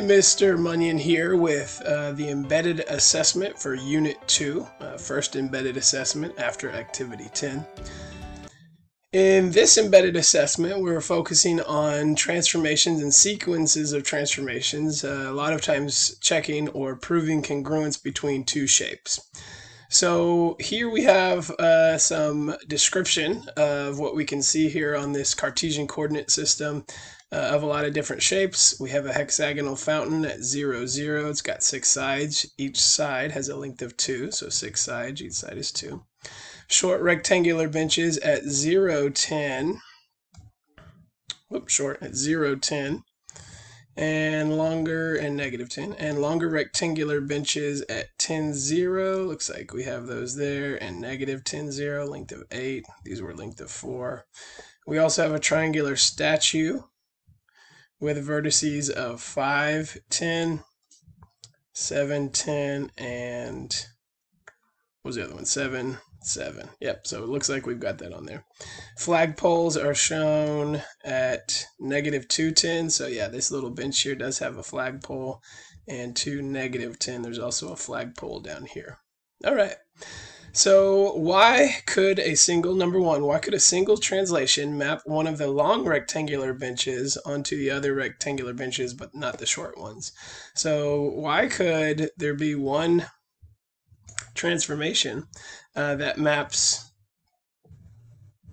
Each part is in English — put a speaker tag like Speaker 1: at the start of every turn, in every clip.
Speaker 1: Mr. Munion here with uh, the embedded assessment for Unit 2, uh, first embedded assessment after Activity 10. In this embedded assessment, we're focusing on transformations and sequences of transformations, uh, a lot of times checking or proving congruence between two shapes. So here we have uh, some description of what we can see here on this Cartesian coordinate system uh, of a lot of different shapes. We have a hexagonal fountain at 0, 0. It's got six sides. Each side has a length of 2, so six sides. Each side is 2. Short rectangular benches at 0, 10. Whoops, short at 0, 10 and longer and negative 10 and longer rectangular benches at 10 0 looks like we have those there and negative 10 0 length of 8 these were length of 4 we also have a triangular statue with vertices of 5, 10, 7, 10, and what was the other one? 7, 7. Yep, so it looks like we've got that on there. Flagpoles are shown at negative 2, 10. So yeah, this little bench here does have a flagpole. And two negative 10, there's also a flagpole down here. All right. So why could a single, number one, why could a single translation map one of the long rectangular benches onto the other rectangular benches, but not the short ones? So why could there be one transformation uh, that maps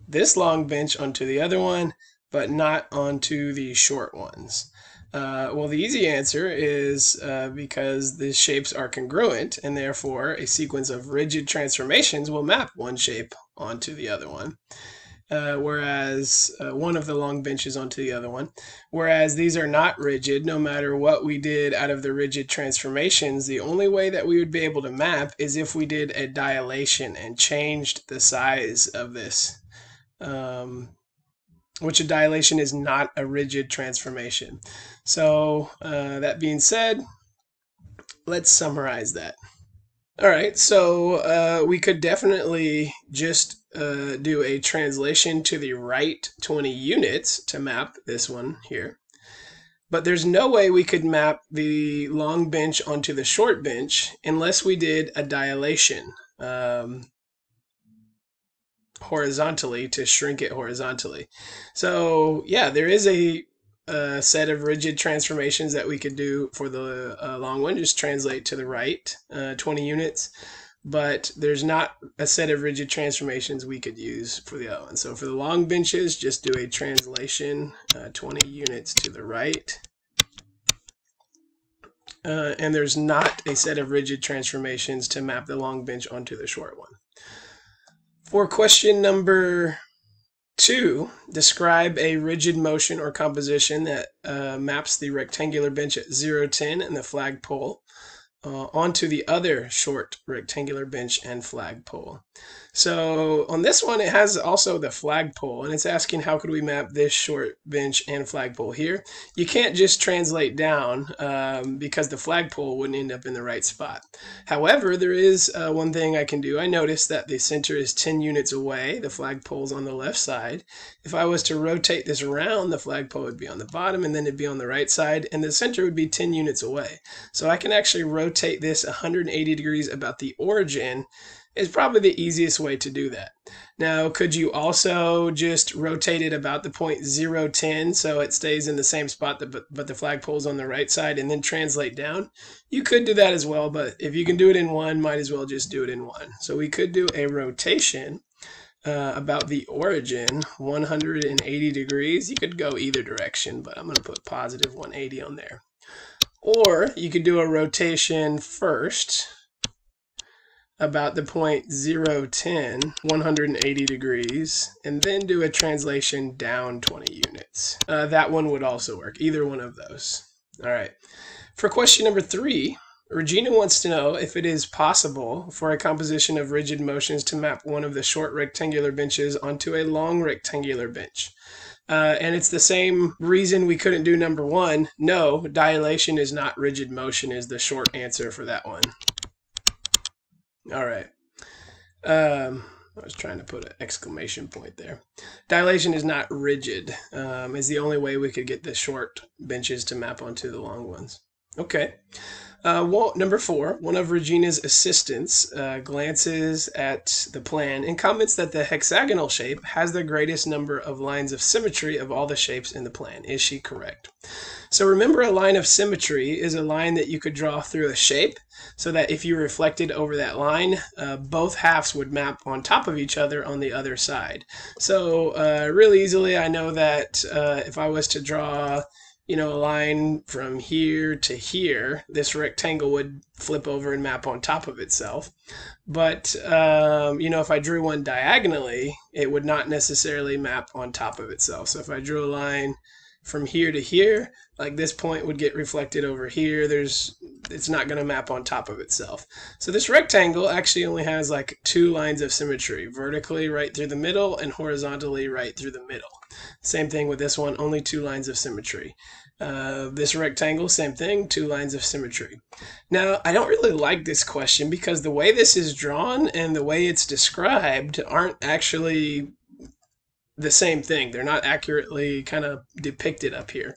Speaker 1: this long bench onto the other one, but not onto the short ones? Uh, well, the easy answer is uh, because the shapes are congruent, and therefore a sequence of rigid transformations will map one shape onto the other one. Uh, whereas uh, one of the long benches onto the other one. Whereas these are not rigid, no matter what we did out of the rigid transformations, the only way that we would be able to map is if we did a dilation and changed the size of this. Um, which a dilation is not a rigid transformation. So uh, that being said, let's summarize that. All right, so uh, we could definitely just uh, do a translation to the right 20 units to map this one here. But there's no way we could map the long bench onto the short bench unless we did a dilation. Um, horizontally to shrink it horizontally. So yeah, there is a, a set of rigid transformations that we could do for the uh, long one. Just translate to the right uh, 20 units. But there's not a set of rigid transformations we could use for the other one. So for the long benches, just do a translation uh, 20 units to the right. Uh, and there's not a set of rigid transformations to map the long bench onto the short one. For question number two, describe a rigid motion or composition that uh, maps the rectangular bench at 0, 10 and the flagpole uh, onto the other short rectangular bench and flagpole. So on this one, it has also the flagpole, and it's asking how could we map this short bench and flagpole here. You can't just translate down um, because the flagpole wouldn't end up in the right spot. However, there is uh, one thing I can do. I noticed that the center is 10 units away. The flagpole's on the left side. If I was to rotate this around, the flagpole would be on the bottom, and then it'd be on the right side, and the center would be 10 units away. So I can actually rotate this 180 degrees about the origin is probably the easiest way to do that. Now, could you also just rotate it about the point 010 so it stays in the same spot, but, but the flagpole's on the right side and then translate down? You could do that as well, but if you can do it in one, might as well just do it in one. So we could do a rotation uh, about the origin 180 degrees. You could go either direction, but I'm going to put positive 180 on there. Or you could do a rotation first about the point 0, 10, 180 degrees, and then do a translation down 20 units. Uh, that one would also work, either one of those. All right. For question number three, Regina wants to know if it is possible for a composition of rigid motions to map one of the short rectangular benches onto a long rectangular bench. Uh, and it's the same reason we couldn't do number one. No, dilation is not rigid motion is the short answer for that one. All right. Um, I was trying to put an exclamation point there. Dilation is not rigid. Um, is the only way we could get the short benches to map onto the long ones. Okay. Uh, well, number four, one of Regina's assistants uh, glances at the plan and comments that the hexagonal shape has the greatest number of lines of symmetry of all the shapes in the plan. Is she correct? So remember, a line of symmetry is a line that you could draw through a shape so that if you reflected over that line, uh, both halves would map on top of each other on the other side. So, uh, really easily, I know that uh, if I was to draw you know, a line from here to here, this rectangle would flip over and map on top of itself. But, um, you know, if I drew one diagonally, it would not necessarily map on top of itself. So if I drew a line from here to here, like this point would get reflected over here. There's, it's not going to map on top of itself. So this rectangle actually only has like two lines of symmetry, vertically right through the middle and horizontally right through the middle. Same thing with this one, only two lines of symmetry. Uh, this rectangle, same thing, two lines of symmetry. Now, I don't really like this question because the way this is drawn and the way it's described aren't actually the same thing. They're not accurately kind of depicted up here.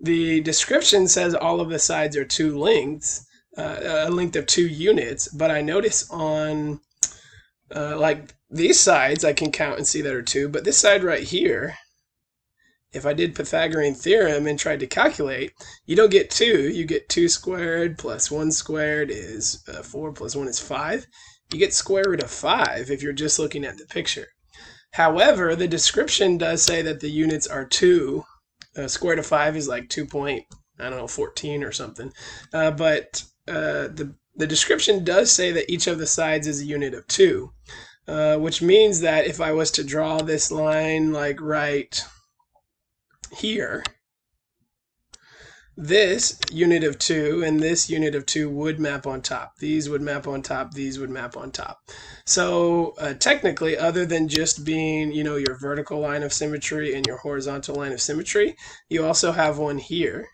Speaker 1: The description says all of the sides are two lengths, uh, a length of two units, but I notice on uh, like these sides I can count and see that are two, but this side right here, if I did Pythagorean theorem and tried to calculate, you don't get 2. You get 2 squared plus 1 squared is uh, 4 plus 1 is 5. You get square root of 5 if you're just looking at the picture. However, the description does say that the units are 2. Uh, square root of 5 is like 2 point, I don't know, 14 or something. Uh, but uh, the, the description does say that each of the sides is a unit of 2. Uh, which means that if I was to draw this line like right here, this unit of 2 and this unit of 2 would map on top. These would map on top, these would map on top. So uh, technically, other than just being, you know, your vertical line of symmetry and your horizontal line of symmetry, you also have one here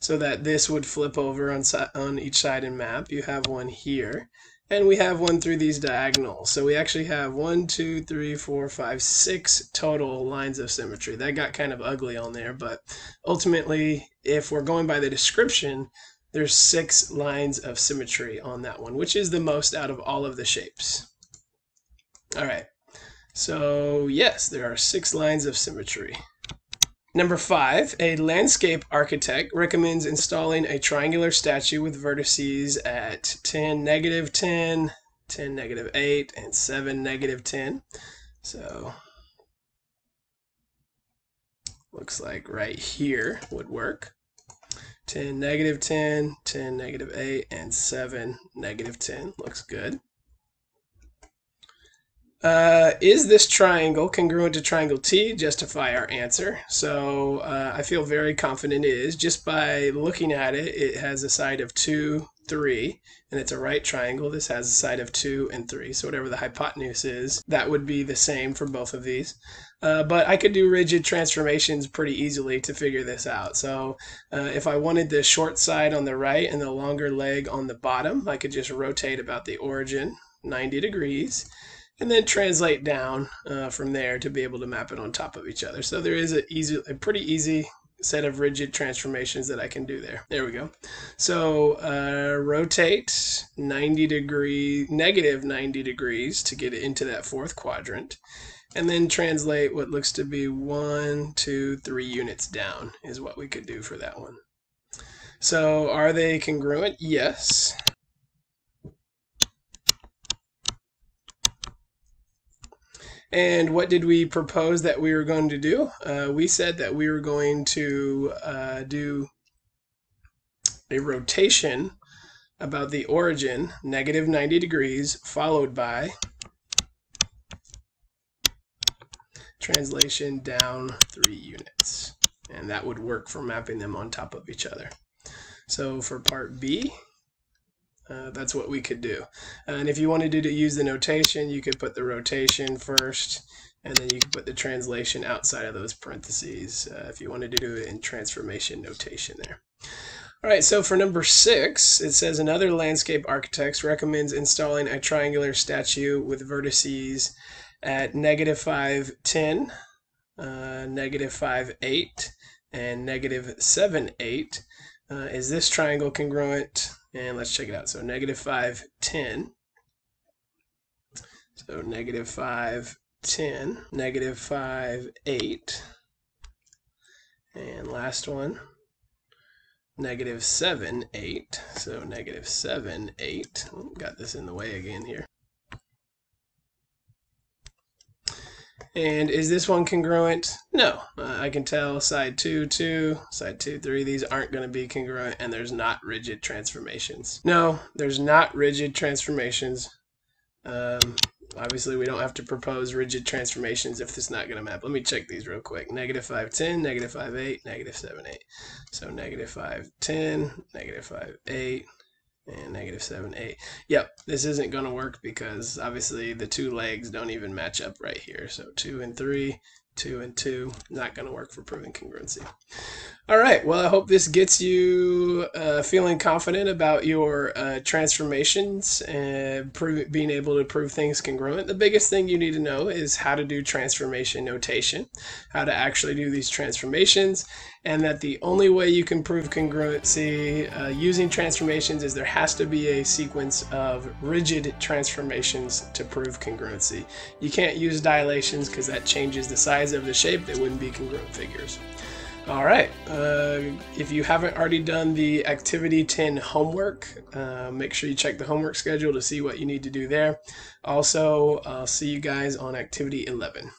Speaker 1: so that this would flip over on, on each side and map. You have one here and we have one through these diagonals. So we actually have one, two, three, four, five, six total lines of symmetry. That got kind of ugly on there, but ultimately, if we're going by the description, there's six lines of symmetry on that one, which is the most out of all of the shapes. All right, so yes, there are six lines of symmetry. Number five, a landscape architect recommends installing a triangular statue with vertices at 10, negative 10, 10, negative 8, and 7, negative 10. So, looks like right here would work. 10, negative 10, 10, negative 8, and 7, negative 10. Looks good. Uh, is this triangle congruent to triangle T? Justify our answer. So uh, I feel very confident it is. Just by looking at it, it has a side of 2, 3, and it's a right triangle. This has a side of 2 and 3. So whatever the hypotenuse is, that would be the same for both of these. Uh, but I could do rigid transformations pretty easily to figure this out. So uh, if I wanted the short side on the right and the longer leg on the bottom, I could just rotate about the origin 90 degrees and then translate down uh, from there to be able to map it on top of each other. So there is a easy, a pretty easy set of rigid transformations that I can do there. There we go. So uh, rotate 90 degree, negative 90 degrees to get it into that fourth quadrant. And then translate what looks to be one, two, three units down is what we could do for that one. So are they congruent? Yes. And what did we propose that we were going to do? Uh, we said that we were going to uh, do a rotation about the origin, negative 90 degrees, followed by translation down three units. And that would work for mapping them on top of each other. So for part B, uh, that's what we could do. And if you wanted to use the notation, you could put the rotation first, and then you could put the translation outside of those parentheses uh, if you wanted to do it in transformation notation there. All right, so for number six, it says another landscape architect recommends installing a triangular statue with vertices at negative 5, 10, uh, negative 5, 8, and negative 7, 8 uh, is this triangle congruent? And let's check it out. So negative 5, 10. So negative 5, 10, negative 5, 8. And last one, negative 7, 8. So negative 7, 8. got this in the way again here. And is this one congruent? No. Uh, I can tell side 2, 2, side 2, 3. These aren't going to be congruent, and there's not rigid transformations. No, there's not rigid transformations. Um, obviously, we don't have to propose rigid transformations if it's not going to map. Let me check these real quick. Negative 5, 10, negative 5, 8, negative 7, 8. So negative 5, 10, negative 5, 8, and negative 7, 8. Yep, this isn't going to work because obviously the two legs don't even match up right here. So 2 and 3, 2 and 2, not going to work for proving congruency. All right, well, I hope this gets you uh, feeling confident about your uh, transformations and being able to prove things congruent. The biggest thing you need to know is how to do transformation notation, how to actually do these transformations, and that the only way you can prove congruency uh, using transformations is there has to be a sequence of rigid transformations to prove congruency. You can't use dilations because that changes the size of the shape. They wouldn't be congruent figures. All right. Uh, if you haven't already done the Activity 10 homework, uh, make sure you check the homework schedule to see what you need to do there. Also, I'll see you guys on Activity 11.